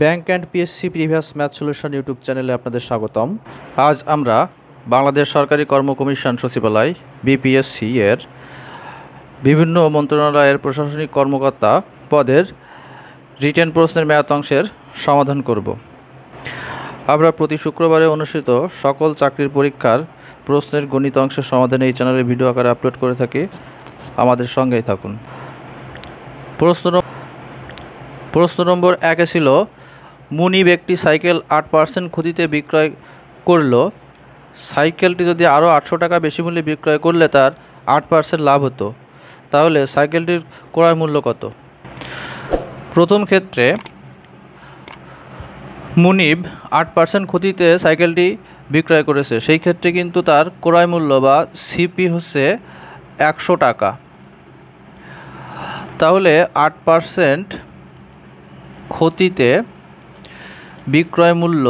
Bank and PSC previous math solution YouTube চ্যানেলে আপনাদের স্বাগতম। আজ আমরা বাংলাদেশ সরকারি কর্ম কমিশন সচিবালয় বিপিএসসি এর বিভিন্ন মন্ত্রণালয়ের প্রশাসনিক কর্মকর্তা পদের রিটেন প্রশ্নের ম্যাথ অংশের সমাধান করব। আমরা প্রতি শুক্রবারে অনুষ্ঠিত সকল চাকরির পরীক্ষার প্রশ্নের গণিত অংশের সমাধান এই চ্যানেলে ভিডিও আকারে আপলোড করে থাকি। আমাদের সঙ্গেই থাকুন। প্রশ্ন প্রশ্ন নম্বর একে ছিল মুনিব একটি সাইকেল আট পার্সেন্ট ক্ষতিতে বিক্রয় করল। সাইকেলটি যদি আরও আটশো টাকা বেশি মূল্যে বিক্রয় করলে তার আট পার্সেন্ট লাভ হতো। তাহলে সাইকেলটির ক্রয় মূল্য কত? প্রথম ক্ষেত্রে মুনিব আট পার্সেন্ট ক্ষতিতে সাইকেলটি বিক্রয় করেছে। সেই ক্ষেত্রে কিন্তু তার ক্রয় মূল্য বা সিপি হচ্ছে একশো টাকা। তাহলে আট পার্সেন্ট ক্ষতিতে বিক্রয় মূল্য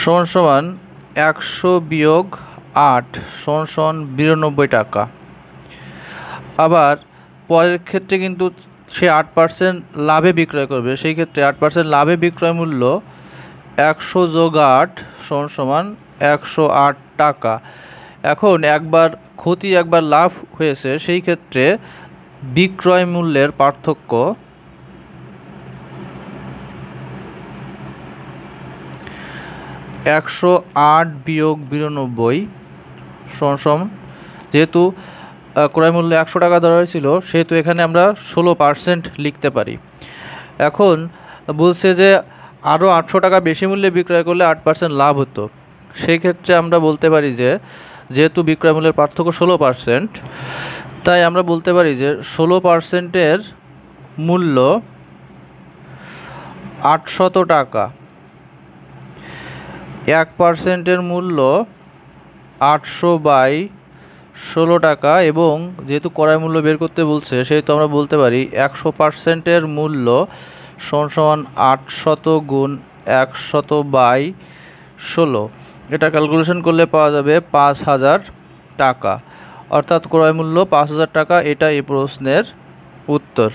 সমান সমান একশো বিয়োগ আট সমান সমান বিরানব্বই টাকা। আবার পরের ক্ষেত্রে কিন্তু সে আট পার্সেন্ট লাভে বিক্রয় করবে, সেই ক্ষেত্রে আট পার্সেন্ট লাভে বিক্রয় মূল্য একশো যোগ আট সমান সমান একশো আট টাকা। এখন একবার ক্ষতি একবার লাভ হয়েছে, সেই ক্ষেত্রে বিক্রয় মূল্যের পার্থক্য একশো আট বিয়োগ বিরানব্বই সমান যেহেতু ক্রয় মূল্য একশো টাকা ধরা হয়েছিল, সেহেতু এখানে আমরা ষোলো পার্সেন্ট লিখতে পারি। এখন বলছে যে আরও আটশো টাকা বেশি মূল্যে বিক্রয় করলে আট পার্সেন্ট লাভ হতো। সেই ক্ষেত্রে আমরা বলতে পারি যে যেহেতু বিক্রয় মূল্যের পার্থক্য ষোলো পার্সেন্ট তাই আমরা বলতে পারি যে ষোলো পার্সেন্টের মূল্য আটশত টাকা। এক পার্সেন্টের মূল্য আটশো বাই ষোলো টাকা এবং যেহেতু ক্রয় মূল্য বের করতে বলছে, সেহেতু আমরা বলতে পারি একশো পার্সেন্টের মূল্য সমান সমান আটশত গুণ একশত বাই ষোলো। এটা ক্যালকুলেশন করলে পাওয়া যাবে পাঁচ হাজার টাকা। অর্থাৎ ক্রয় মূল্য পাঁচ হাজার টাকা, এটা এই প্রশ্নের উত্তর।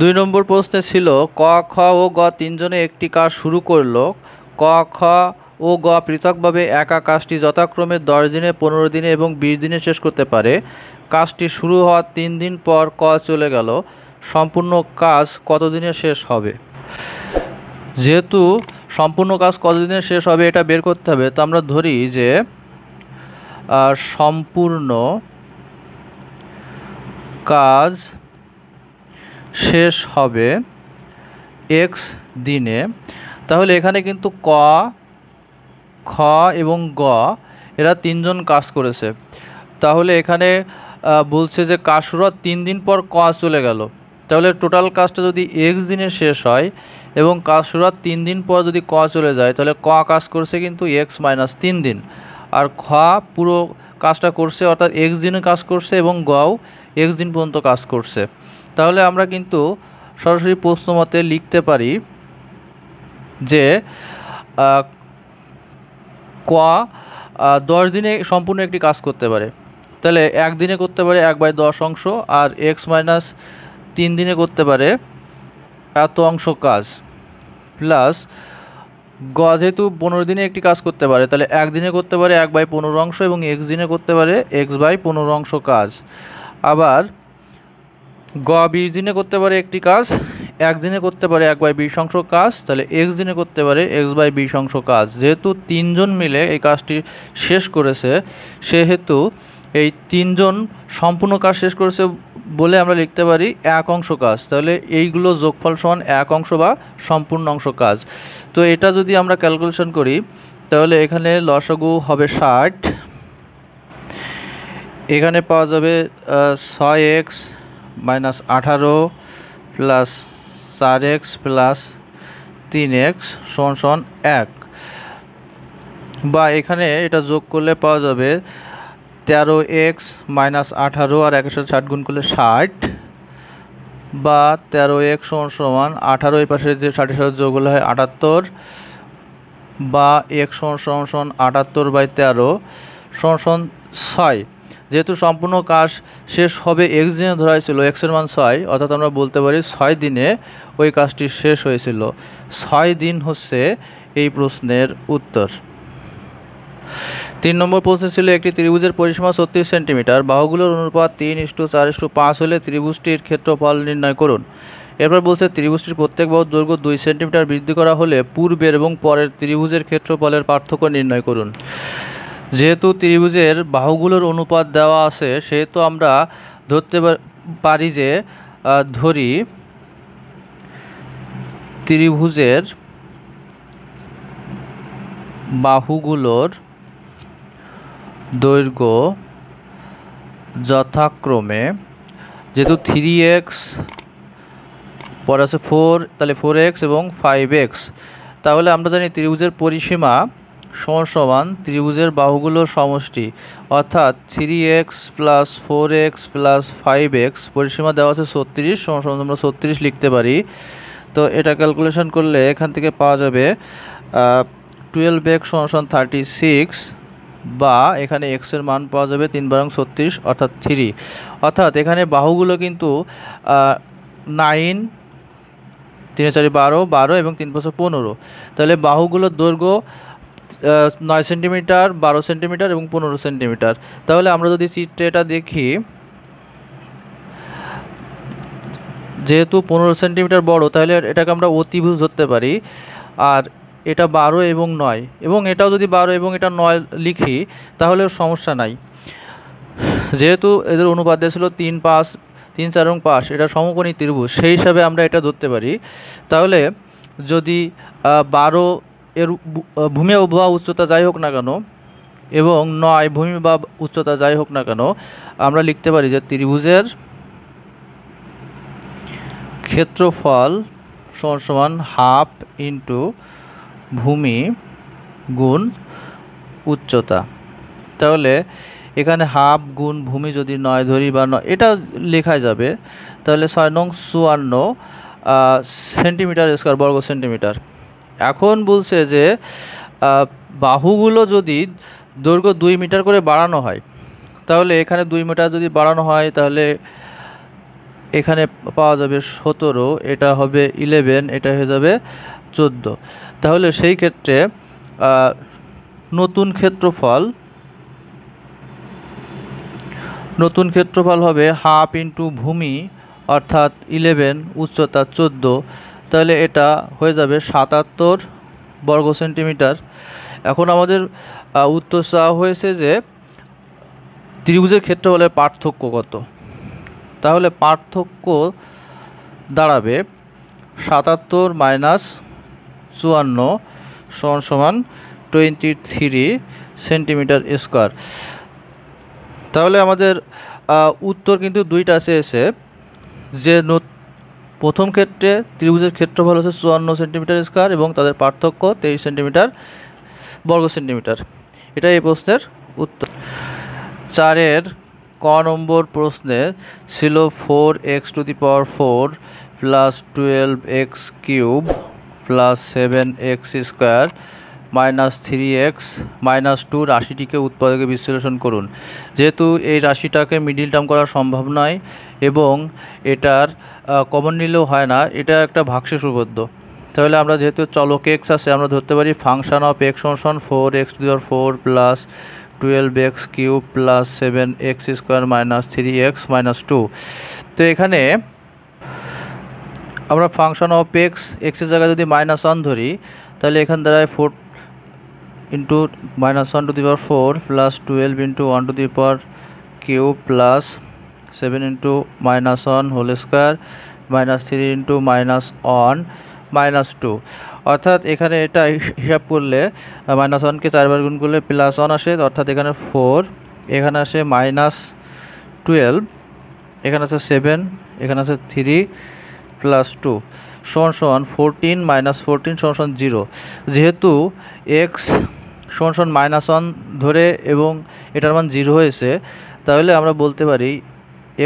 দুই নম্বর প্রশ্নে ছিল, ক, খ ও গ তিনজনে একটি কাজ শুরু করল। ক, খ ও গ পৃথকভাবে একা কাজটি যথাক্রমে দশ দিনে, পনেরো দিনে এবং বিশ দিনে শেষ করতে পারে। কাজটি শুরু হওয়ার তিন দিন পর ক চলে গেল। সম্পূর্ণ কাজ কতদিনে শেষ হবে? যেহেতু সম্পূর্ণ কাজ কতদিনে শেষ হবে এটা বের করতে হবে, তো আমরা ধরি যে সম্পূর্ণ কাজ শেষ হবে এক্স দিনে। তাহলে এখানে কিন্তু ক, খ এবং গ, এরা তিনজন কাজ করেছে। তাহলে এখানে বলছে যে কাজ শুরু তিন দিন পর ক চলে গেল। তাহলে টোটাল কাজটা যদি এক্স দিনে শেষ হয় এবং কাজ শুরু হওয়ার তিন দিন পর যদি ক চলে যায়, তাহলে ক কাজ করছে কিন্তু এক্স মাইনাস তিন দিন। আর খ পুরো কাজটা করছে, অর্থাৎ এক্স দিনে কাজ করছে এবং গও এক্স দিন পর্যন্ত কাজ করছে। তাহলে আমরা কিন্তু সরাসরি প্রশ্ন মতে লিখতে পারি যে ক দশ দিনে সম্পূর্ণ একটি কাজ করতে পারে। তাহলে একদিনে করতে পারে এক বাই দশ অংশ, আর এক্স মাইনাস তিন দিনে করতে পারে এত অংশ কাজ। প্লাস গ যেহেতু পনেরো দিনে একটি কাজ করতে পারে, তাহলে একদিনে করতে পারে এক বাই পনেরো অংশ এবং এক্স দিনে করতে পারে এক্স বাই পনেরো অংশ কাজ। আবার গ বিশ দিনে করতে পারে একটি কাজ একদিনে করতে পারে এক বাই বিশ অংশ কাজ, তাহলে এক্স দিনে করতে পারে এক্স বাই বিশ অংশ কাজ। যেহেতু তিনজন মিলে এই কাজটি শেষ করেছে, সেহেতু এই তিনজন সম্পূর্ণ কাজ শেষ করেছে বলে আমরা লিখতে পারি এক অংশ কাজ। তাহলে এইগুলো যোগফল সমান এক অংশ বা সম্পূর্ণ অংশ কাজ। তো এটা যদি আমরা ক্যালকুলেশন করি, তাহলে এখানে লসাগু হবে ষাট। এখানে পাওয়া যাবে ছয় এক্স মাইনাস আঠারো প্লাস চার এক্স প্লাস তিন এক্স সমান সমান এক। বা এখানে এটা যোগ করলে পাওয়া যাবে তেরো এক্স মাইনাস আঠারো আর সাথে ষাট গুণ করলে ষাট বা তেরো এক্স সমান সমান আঠারো, এই পাশে যে ষাটের সাথে যোগ হলে হয় আটাত্তর বা এক সমান সমান সমান আটাত্তর বাই তেরো সমান সমান ছয়। যেহেতু সম্পূর্ণ কাজ শেষ হবে এক্স দিনে ধরা হয়েছিল এক্সের মান ছয়, অর্থাৎ আমরা বলতে পারি ছয় দিনে ওই কাজটি শেষ হয়েছিল। ছয় দিন হচ্ছে এই প্রশ্নের উত্তর। তিন নম্বর প্রশ্ন ছিল একটি ত্রিভুজের পরিসীমা ছত্রিশ সেন্টিমিটার। বাহুগুলোর অনুপাত তিন ইস্টু চার ইস্টু পাঁচ হলে ত্রিভুজটির ক্ষেত্রফল নির্ণয় করুন। এরপর বলছে ত্রিভুজটির প্রত্যেক বাহুর দৈর্ঘ্য দুই সেন্টিমিটার বৃদ্ধি করা হলে পূর্বের এবং পরের ত্রিভুজের ক্ষেত্রফলের পার্থক্য নির্ণয় করুন। যেহেতু ত্রিভুজের বাহুগুলোর অনুপাত দেওয়া আছে, সেহেতু আমরা ধরতে পারি যে ধরি ত্রিভুজের বাহুগুলোর দৈর্ঘ্য যথাক্রমে, যেহেতু থ্রি এক্স পরে আছে ফোর তাহলে ফোর এক্স এবং ফাইভ এক্স তাহলে আমরা জানি ত্রিভুজের পরিসীমা সমান সমান ত্রিভুজের বাহুগুলোর সমষ্টি। অর্থাৎ three x plus four x plus five x পরিসীমা দেওয়া আছে ছত্রিশ, সমান সমান আমরা ছত্রিশ লিখতে পারি। তো এটা ক্যালকুলেশন করলে এখান থেকে পাওয়া যাবে টুয়েলভ এক্স সমান সমান থার্টি সিক্স বা এখানে এক্সের মান পাওয়া যাবে তিন বারং ছত্রিশ, অর্থাৎ থ্রি অর্থাৎ এখানে বাহুগুলো কিন্তু নাইন তিনে চারি বারো বারো এবং তিন বছর পনেরো। তাহলে বাহুগুলোর দৈর্ঘ্য নয় সেন্টিমিটার, বারো সেন্টিমিটার এবং পনেরো সেন্টিমিটার। তাহলে আমরা যদি চিত্রে এটা দেখি, যেহেতু পনেরো সেন্টিমিটার বড়, তাহলে এটাকে আমরা অতিভুজ ধরতে পারি। আর এটা বারো এবং নয়। এবং এটাও যদি বারো এবং এটা নয় লিখি, তাহলে সমস্যা নাই। যেহেতু এদের অনুপাত ছিল তিন পাঁচ, তিন চার এবং পাঁচ, এটা সমকোণী ত্রিভুজ, সেই হিসাবে আমরা এটা ধরতে পারি। তাহলে যদি বারো এর ভূমি বা উচ্চতা যাই হোক না কেন, এবং নয় ভূমি বা উচ্চতা যাই হোক না কেন, আমরা লিখতে পারি যে ত্রিভুজের ক্ষেত্রফল সমান সমান হাফ ইন্টু ভূমি গুণ উচ্চতা। তাহলে এখানে হাফ গুণ ভূমি যদি নয় ধরি বা নয়, এটা লেখা যাবে। তাহলে ছয় নং চুয়ান্ন সেন্টিমিটার স্কোয়ার বর্গ সেন্টিমিটার। এখন বলছে যে বাহুগুলো যদি দৈর্ঘ্য দুই মিটার করে বাড়ানো হয়, তাহলে এখানে দুই মিটার যদি বাড়ানো হয়, তাহলে এখানে পাওয়া যাবে সতেরো, এটা হবে ইলেভেন এটা হয়ে যাবে চোদ্দ। তাহলে সেই ক্ষেত্রে নতুন ক্ষেত্রফল নতুন ক্ষেত্রফল হবে হাফ ইন্টু ভূমি, অর্থাৎ ইলেভেন উচ্চতা চোদ্দ। তাহলে এটা হয়ে যাবে সাতাত্তর বর্গ সেন্টিমিটার। এখন আমাদের উত্তর চাওয়া হয়েছে যে, ত্রিভুজের ক্ষেত্রফলের পার্থক্য কত? তাহলে পার্থক্য দাঁড়াবে সাতাত্তর মাইনাস চুয়ান্ন সমান সমান টোয়েন্টি থ্রি সেন্টিমিটার স্কোয়ার তাহলে আমাদের উত্তর কিন্তু দুইটা আছে এসে যে প্রথম ক্ষেত্রে ত্রিভুজের ক্ষেত্রফল হচ্ছে চুয়ান্ন সেন্টিমিটার স্কোয়ার এবং তাদের পার্থক্য তেইশ সেন্টিমিটার বর্গ সেন্টিমিটার এটা এই প্রশ্নের উত্তর। চারের ক নম্বর প্রশ্নে ছিল four x to the power four plus twelve x cube plus seven x square minus three x minus two রাশিটিকে উৎপাদকে বিশ্লেষণ করুন। যেহেতু এই রাশিটাকে মিডিল টার্ম করা সম্ভব নয় এবং এটার কমন নিলেও হয় না, এটা একটা ভাগশেষ উপদ্য তাহলে আমরা যেহেতু চলক এক্স আছে, আমরা ধরতে পারি ফাংশন অফ এক্স অনশন four x to four plus twelve x cube plus seven x square minus three x minus two তো এখানে আমরা ফাংশন অফ এক্স এক্সের জায়গায় যদি মাইনাস ওয়ান ধরি, তাহলে এখান দ্বারায় four into minus one to the power four plus twelve into one to the power cube plus seven into minus one whole square minus three into minus one minus two অর্থাৎ এখানে এটা হিসাব করলে minus ওয়ানকে চারবার গুণ করলে plus one আসে অর্থাৎ এখানে ফোর এখানে আসে মাইনাস টুয়েলভ এখানে আছে সেভেন এখানে আছে থ্রি প্লাস টু সমান সমান ফোরটিন মাইনাস ফোরটিন সমান জিরো যেহেতু এক্স সমান সমান মাইনাস ওয়ান ধরে এবং এটার মান জিরো হয়েছে, তাহলে আমরা বলতে পারি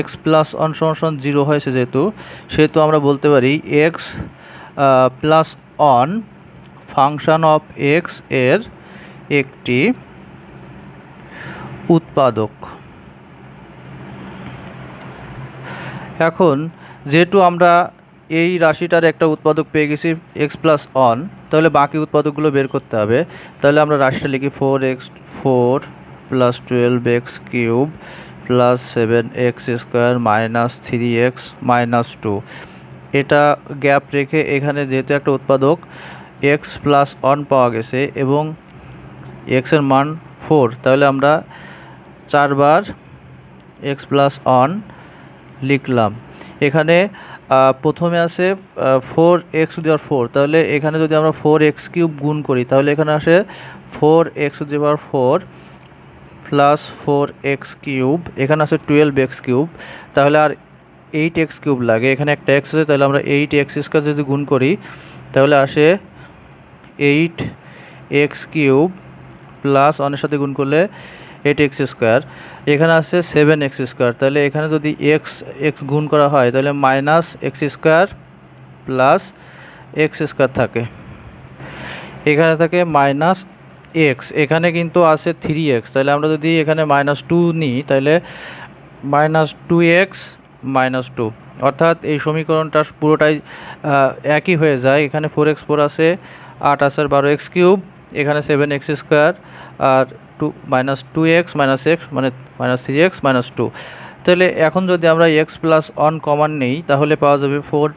এক্স প্লাস ওয়ান সমান জিরো হয়েছে যেহেতু, সেহেতু আমরা বলতে পারি x plus one function of এক্সের একটি উৎপাদক। এখন যেহেতু আমরা এই রাশিটার একটা উৎপাদক পেয়ে গেছি এক্স প্লাস অন তাহলে বাকি উৎপাদকগুলো বের করতে হবে। তাহলে আমরা রাশিটা লিখি four x four plus twelve x cube plus seven x square minus three x minus two এটা গ্যাপ রেখে এখানে যেহেতু একটা উৎপাদক এক্স প্লাস অন পাওয়া গেছে এবং এক্সের মান ফোর তাহলে আমরা চারবার এক্স প্লাস অন লিখলাম। এখানে প্রথমে আছে ফোর এক্স দেওয়ার ফোর তাহলে এখানে যদি আমরা ফোর এক্স কিউব গুণ করি, তাহলে এখানে আসে ফোর এক্স দেওয়ার four plus four x cube এখানে আছে টুয়েলভ এক্স কিউব তাহলে আর এইট এক্স কিউব লাগে। এখানে একটা এক্স আছে, তাহলে আমরা এইট এক্স স্কোয়ার যদি গুণ করি, তাহলে আসে এইট এক্স কিউব প্লাস অনের সাথে গুণ করলে এইট এক্স স্কোয়ার, এখানে আছে সেভেন এক্স স্কোয়ার। তাহলে এখানে যদি এক্স এক্স গুণ করা হয়, তাহলে minus x square plus x square থাকে। এখানে থাকে মাইনাস এক্স। এখানে কিন্তু আছে থ্রি এক্স। তাহলে আমরা যদি এখানে মাইনাস টু নিই, তাহলে minus two x minus two. অর্থাৎ এই সমীকরণটা পুরোটাই একই হয়ে যায়। এখানে ফোর এক্স ফোর আছে, আট আছে আর বারো এক্স কিউব। এখানে সেভেন এক্স স্কোয়ার আর two minus two x minus x মানে minus three x minus two তাহলে এখন যদি আমরা এক্স প্লাস অন কমন নেই, তাহলে পাওয়া যাবে four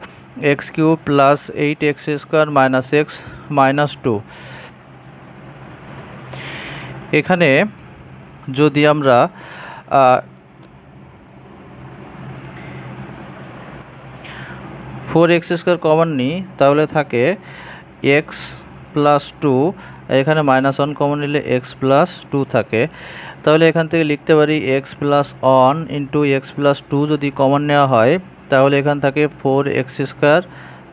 x cube plus eight x square minus x minus two এখানে যদি আমরা ফোর এক্স স্কোয়ার কমন নিই, তাহলে থাকে এক্স প্লাস টু এখানে মাইনাস ওয়ান কমন নিলে এক্স প্লাস টু থাকে। তাহলে এখান থেকে লিখতে পারি x plus one into x plus two যদি কমন নেওয়া হয়, তাহলে এখান থাকে four x square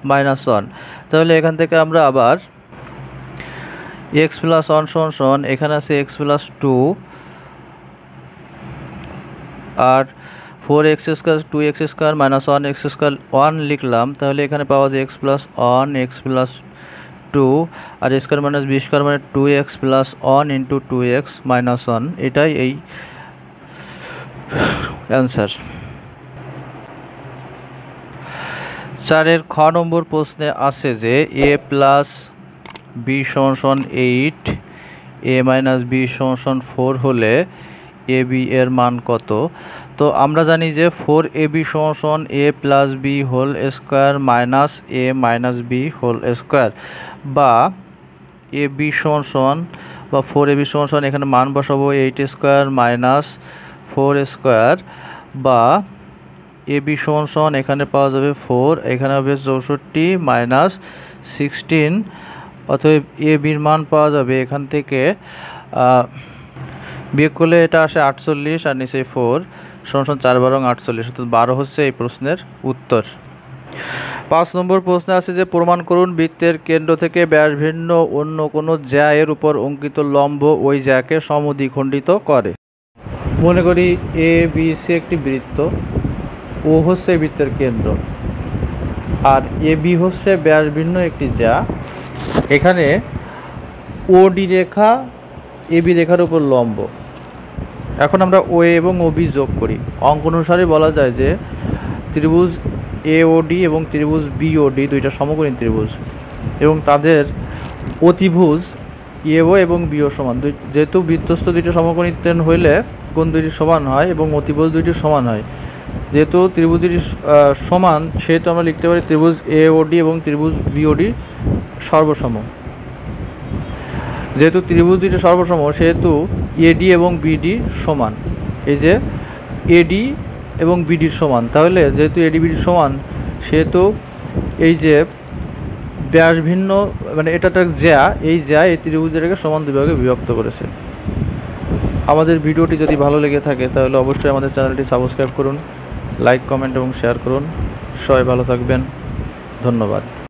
minus one তাহলে এখান থেকে আমরা আবার এক্স প্লাস ওয়ান সমান সমান, এখানে আছে এক্স প্লাস টু আর four x square two x square minus one x square one লিখলাম, তাহলে এখানে পাওয়া যায় x plus one x plus two আর স্কোয়ার মাইনাস বি স্কোয়ার মানে two x plus one into two x minus one এটাই এই answer চারের খ নম্বর প্রশ্নে আছে যে এ প্লাস বি সমান এইট এ মাইনাস বি সমান সমান ফোর হলে এ বি এর মান কত? তো আমরা জানি যে ফোর এ বি সমান a plus b whole square minus a minus b whole square বা এ বি সমান বা ফোর এ বি সমান এখানে মান বসাবো eight square minus four square বা এ বি সমান এখানে পাওয়া যাবে ফোর, এখানে হবে চৌষট্টি মাইনাস সিক্সটিন, অতএব এ বির মান পাওয়া যাবে এখান থেকে বিয়োগ করলে এটা আসে আটচল্লিশ আর নিচে ফোর সমান চার বারং আটচল্লিশ, অর্থাৎ বারো হচ্ছে এই প্রশ্নের উত্তর। পাঁচ নম্বর প্রশ্নে আছে যে, প্রমাণ করুন বৃত্তের কেন্দ্র থেকে ব্যাস ভিন্ন অন্য কোনো জ্যা এর উপর অঙ্কিত লম্ব ওই জ্যাকে সমদ্বিখণ্ডিত করে। মনে করি এ বি সি একটি বৃত্ত ও হচ্ছে বৃত্তের কেন্দ্র, আর এ বি হচ্ছে ব্যাস ভিন্ন একটি জ্যা। এখানে ওডি রেখা এ বি রেখার উপর লম্ব। এখন আমরা ও এবং ও বি যোগ করি। অঙ্ক অনুসারে বলা যায় যে ত্রিভুজ এ ডি এবং ত্রিভুজ বিওডি দুইটা সমকোণী ত্রিভুজ এবং তাদের অতিভুজ এও এবং বিও সমান। দুই যেহেতু বৃত্তস্থ দুইটি সমকোণী ত্রিভুজ হইলে কোণ দুইটি সমান হয় এবং অতিভুজ দুইটি সমান হয়। যেহেতু ত্রিভুজ দুইটি সমান, সেহেতু আমরা লিখতে পারি ত্রিভুজ এওডি এবং ত্রিভুজ বিওডি সর্বসম। যেহেতু ত্রিভুজ দুইটা সর্বসম, সেহেতু এডি এবং বিডি সমান। এই যে এডি এবং বিডির সমান। তাহলে যেহেতু এডি বিডির সমান, সেহেতু এই যে ব্যাস ভিন্ন মানে এটা জ্যা, এই জ্যা এই ত্রিভুজটাকে সমান দুভাগে বিভক্ত করেছে। আমাদের ভিডিওটি যদি ভালো লেগে থাকে, তাহলে অবশ্যই আমাদের চ্যানেলটি সাবস্ক্রাইব করুন, লাইক, কমেন্ট এবং শেয়ার করুন। সবাই ভালো থাকবেন। ধন্যবাদ।